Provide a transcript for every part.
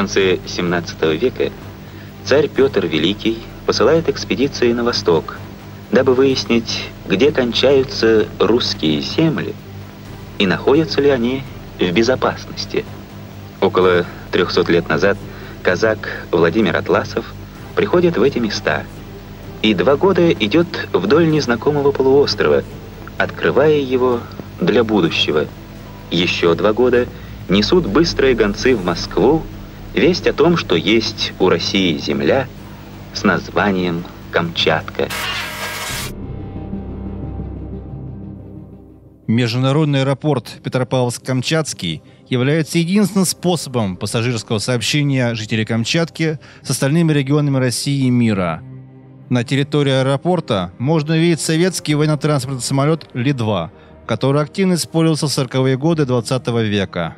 конце XVII века царь Петр Великий посылает экспедиции на восток, дабы выяснить, где кончаются русские земли и находятся ли они в безопасности. Около 300 лет назад казак Владимир Атласов приходит в эти места и два года идет вдоль незнакомого полуострова, открывая его для будущего. Еще два года несут быстрые гонцы в Москву весть о том, что есть у России земля с названием Камчатка. Международный аэропорт Петропавловск-Камчатский является единственным способом пассажирского сообщения жителей Камчатки с остальными регионами России и мира. На территории аэропорта можно увидеть советский военно-транспортный самолет Ли-2, который активно использовался в 40-е годы 20 века.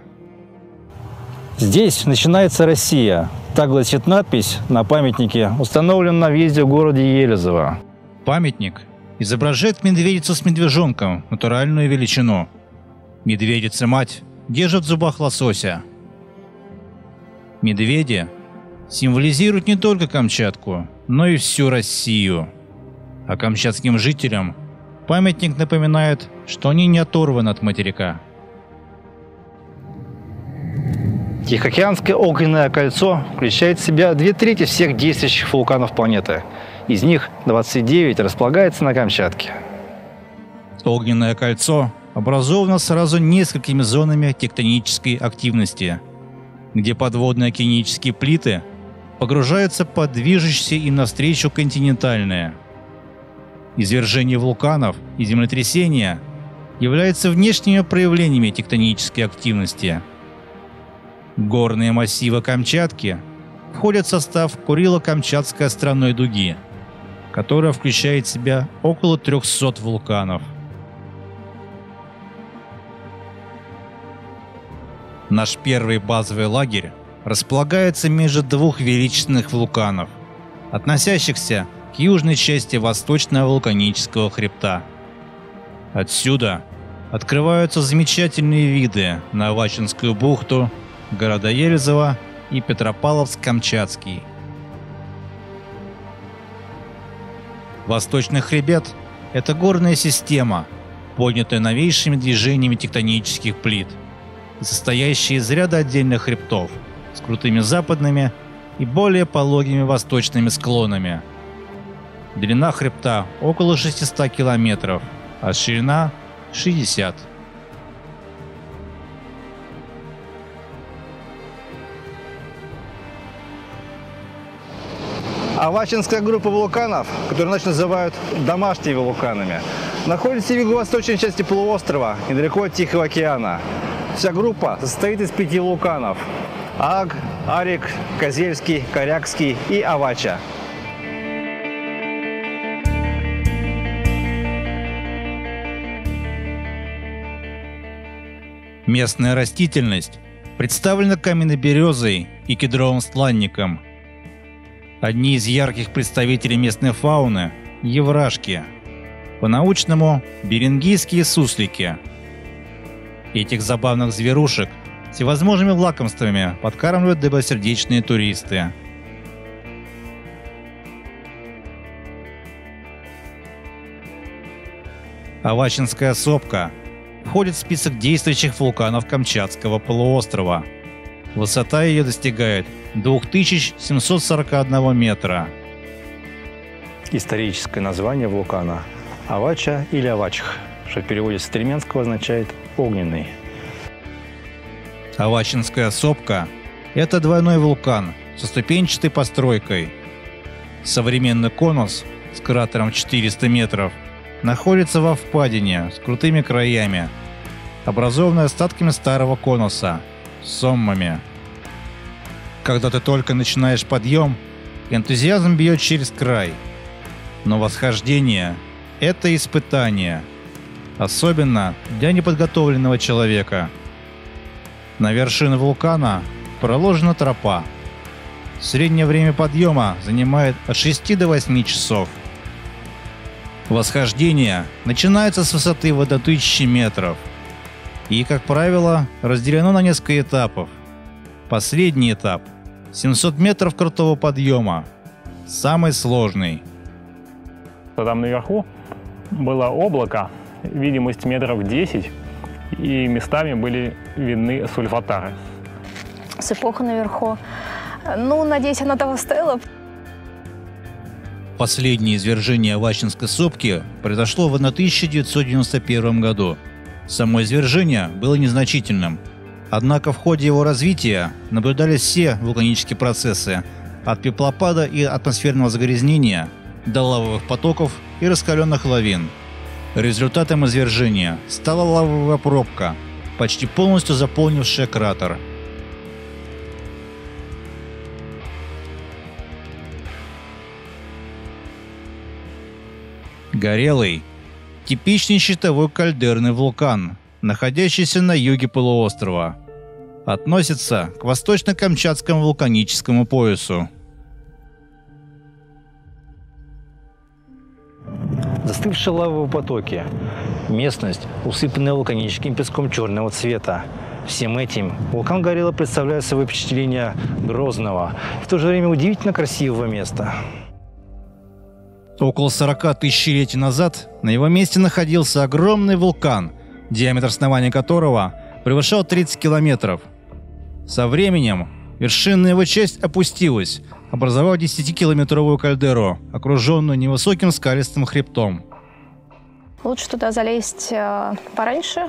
Здесь начинается Россия. Так гласит надпись на памятнике, установленном на въезде в городе Елизово. Памятник изображает медведицу с медвежонком, натуральную величину. Медведица-мать держит в зубах лосося. Медведи символизируют не только Камчатку, но и всю Россию. А камчатским жителям памятник напоминает, что они не оторваны от материка. Тихоокеанское огненное кольцо включает в себя две трети всех действующих вулканов планеты – из них 29 располагается на Камчатке. Огненное кольцо образовано сразу несколькими зонами тектонической активности, где подводные океанические плиты погружаются под движущиеся им навстречу континентальные. Извержение вулканов и землетрясения являются внешними проявлениями тектонической активности. Горные массивы Камчатки входят в состав Курило-Камчатской островной дуги – которая включает в себя около 300 вулканов. Наш первый базовый лагерь располагается между двух величественных вулканов, относящихся к южной части восточного вулканического хребта. Отсюда открываются замечательные виды на Авачинскую бухту, города Елизово и Петропавловск-Камчатский – Восточный хребет – это горная система, поднятая новейшими движениями тектонических плит состоящая из ряда отдельных хребтов с крутыми западными и более пологими восточными склонами. Длина хребта около 600 километров, а ширина – 60 Авачинская группа вулканов, которую иначе называют домашними вулканами, находится в юго-восточной части полуострова, недалеко от Тихого океана. Вся группа состоит из пяти вулканов – Аг, Арик, Козельский, Корякский и Авача. Местная растительность представлена каменной березой и кедровым стланником – Одни из ярких представителей местной фауны – еврашки. По-научному – берингийские суслики. Этих забавных зверушек всевозможными лакомствами подкармливают добросердечные туристы. Авачинская сопка входит в список действующих вулканов Камчатского полуострова. Высота ее достигает 2741 метра. Историческое название вулкана – Авача или Авачх, что в переводе с трименского означает «огненный». Авачинская сопка – это двойной вулкан со ступенчатой постройкой. Современный конус с кратером 400 метров находится во впадине с крутыми краями, образованной остатками старого конуса – соммами – когда ты только начинаешь подъем, энтузиазм бьет через край. Но восхождение – это испытание. Особенно для неподготовленного человека. На вершину вулкана проложена тропа. Среднее время подъема занимает от 6 до 8 часов. Восхождение начинается с высоты в 1000 метров и, как правило, разделено на несколько этапов. Последний этап 700 метров крутого подъема. Самый сложный. Там наверху было облако, видимость метров 10, и местами были видны сульфатары. Сыпуха наверху. Ну, надеюсь, она того стоила. Последнее извержение Авачинской сопки произошло в 1991 году. Само извержение было незначительным. Однако в ходе его развития наблюдались все вулканические процессы от пеплопада и атмосферного загрязнения до лавовых потоков и раскаленных лавин. Результатом извержения стала лавовая пробка, почти полностью заполнившая кратер – Горелый – типичный щитовой кальдерный вулкан, находящийся на юге полуострова. Относится к восточно-камчатскому вулканическому поясу. Застывшие лавовые потоки. Местность, усыпанная вулканическим песком черного цвета. Всем этим вулкан Горелый представляет собой впечатление грозного и в то же время удивительно красивого места. Около 40 тысячелетий назад на его месте находился огромный вулкан, диаметр основания которого превышал 30 километров. Со временем вершинная его часть опустилась, образовав 10-километровую кальдеру, окруженную невысоким скалистым хребтом. Лучше туда залезть э, пораньше,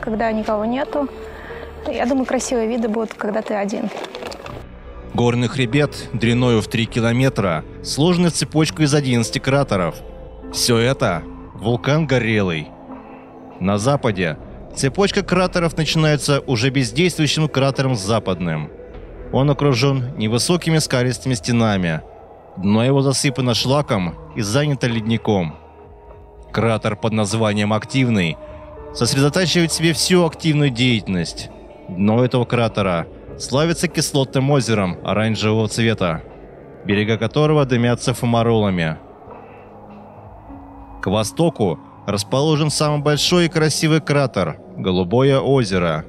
когда никого нету. Я думаю, красивые виды будут, когда ты один. Горный хребет длиною в 3 километра, сложный цепочкой из 11 кратеров. Все это – вулкан Горелый. На западе цепочка кратеров начинается уже бездействующим кратером западным. Он окружен невысокими скалистыми стенами. Дно его засыпано шлаком и занято ледником. Кратер под названием «Активный» сосредотачивает в себе всю активную деятельность. Дно этого кратера – славится кислотным озером оранжевого цвета, берега которого дымятся фумаролами. К востоку расположен самый большой и красивый кратер – Голубое озеро.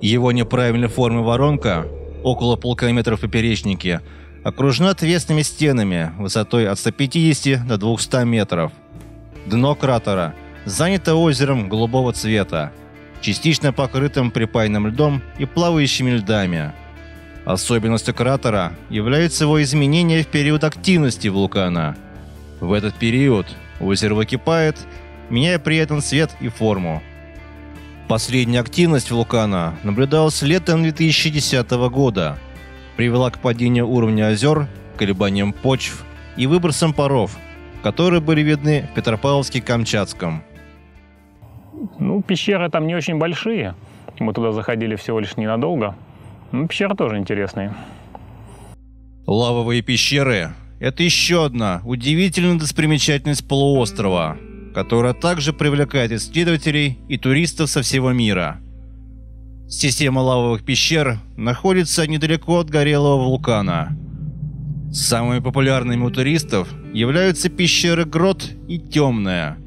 Его неправильной формы воронка, около полкилометра в поперечнике, окружена отвесными стенами высотой от 150 до 200 метров. Дно кратера занято озером голубого цвета – частично покрытым припайным льдом и плавающими льдами. Особенностью кратера является его изменение в период активности вулкана. В этот период озеро выкипает, меняя при этом цвет и форму. Последняя активность вулкана наблюдалась летом 2010 года. Привела к падению уровня озер, колебаниям почв и выбросам паров, которые были видны в Петропавловске-Камчатском. Ну, пещеры там не очень большие. Мы туда заходили всего лишь ненадолго. Ну, пещеры тоже интересные. Лавовые пещеры – это еще одна удивительная достопримечательность полуострова, которая также привлекает исследователей и туристов со всего мира. Система лавовых пещер находится недалеко от горелого вулкана. Самыми популярными у туристов являются пещеры Грот и Темная –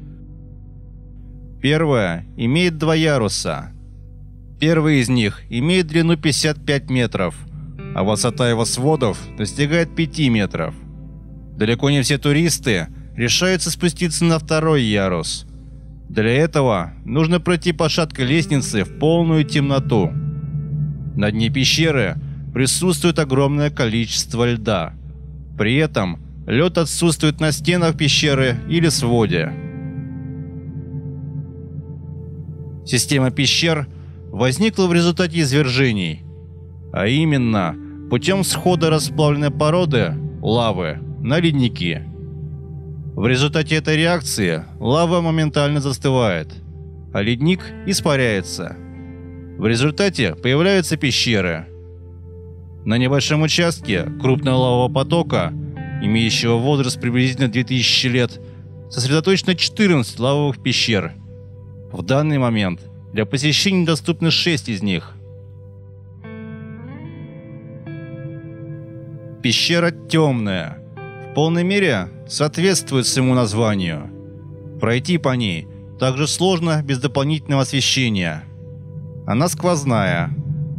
Первая имеет два яруса. Первый из них имеет длину 55 метров, а высота его сводов достигает 5 метров. Далеко не все туристы решаются спуститься на второй ярус. Для этого нужно пройти по шаткой лестнице в полную темноту. На дне пещеры присутствует огромное количество льда. При этом лед отсутствует на стенах пещеры или своде. Система пещер возникла в результате извержений, а именно путем схода расплавленной породы лавы на ледники. В результате этой реакции лава моментально застывает, а ледник испаряется. В результате появляются пещеры. На небольшом участке крупного лавового потока, имеющего возраст приблизительно 2000 лет, сосредоточено 14 лавовых пещер – в данный момент для посещения доступны 6 из них. Пещера темная. В полной мере соответствует своему названию. Пройти по ней также сложно без дополнительного освещения. Она сквозная.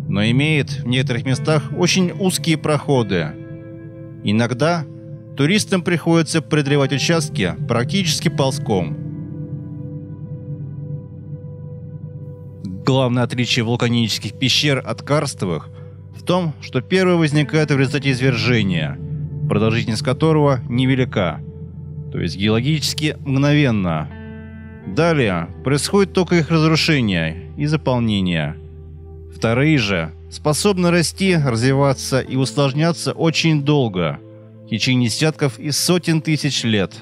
но имеет в некоторых местах очень узкие проходы. Иногда туристам приходится преодолевать участки практически ползком. Главное отличие вулканических пещер от карстовых в том, что первые возникают в результате извержения, продолжительность которого невелика, то есть геологически мгновенно. Далее происходит только их разрушение и заполнение. Вторые же способны расти, развиваться и усложняться очень долго, в течение десятков и сотен тысяч лет.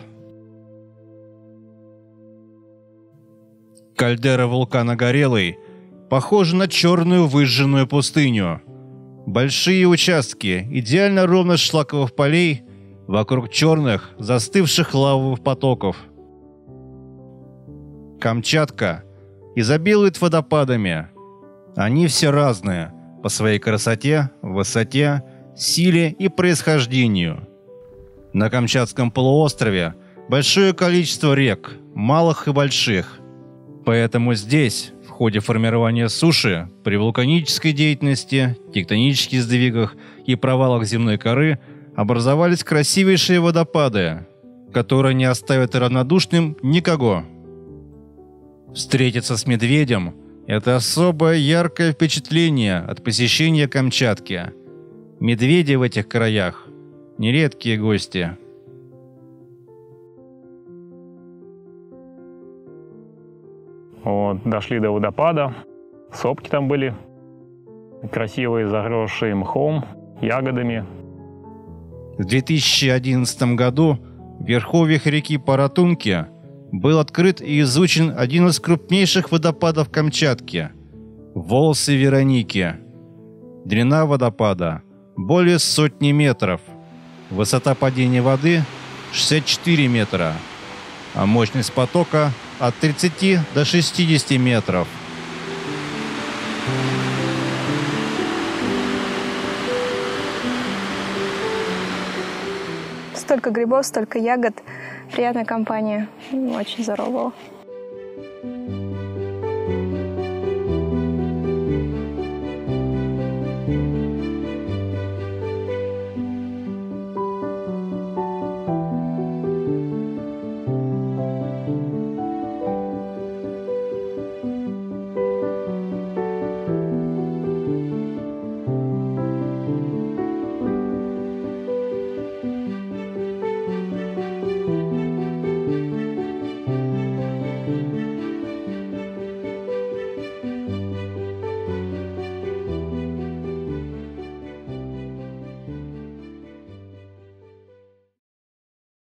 Кальдера вулкана Горелый похожа на черную выжженную пустыню. Большие участки идеально ровно шлаковых полей вокруг черных застывших лавовых потоков. Камчатка изобилует водопадами. Они все разные по своей красоте, высоте, силе и происхождению. На Камчатском полуострове большое количество рек, малых и больших. Поэтому здесь, ходе формирования суши, при вулканической деятельности, тектонических сдвигах и провалах земной коры образовались красивейшие водопады, которые не оставят равнодушным никого. Встретиться с медведем – это особое яркое впечатление от посещения Камчатки. Медведи в этих краях – нередкие гости. Вот, дошли до водопада, сопки там были, красивые, заросшие мхом, ягодами. В 2011 году в верховьях реки Паратунки был открыт и изучен один из крупнейших водопадов Камчатки – Волосы Вероники. Длина водопада – более сотни метров. Высота падения воды – 64 метра, мощность потока – от 30 до 60 метров. Столько грибов, столько ягод. Приятная компания. Очень здорово.